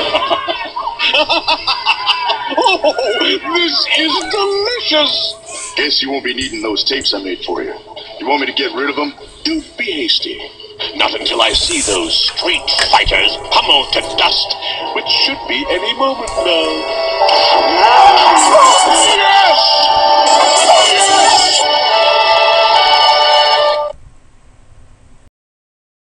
oh, this is delicious. Guess you won't be needing those tapes I made for you. You want me to get rid of them? Do be hasty. Not until I see those street fighters pummeled to dust, which should be any moment now.